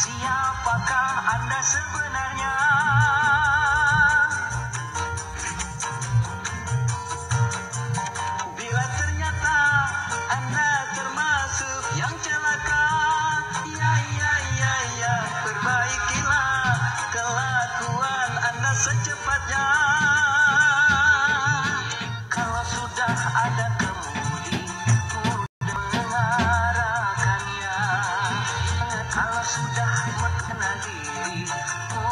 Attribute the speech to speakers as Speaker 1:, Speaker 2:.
Speaker 1: Siapakah Anda sebenarnya? Bila ternyata Anda termasuk yang celaka, ya ya ya ya, perbaikilah kelakuan Anda secepatnya. Kalau sudah ada Oh.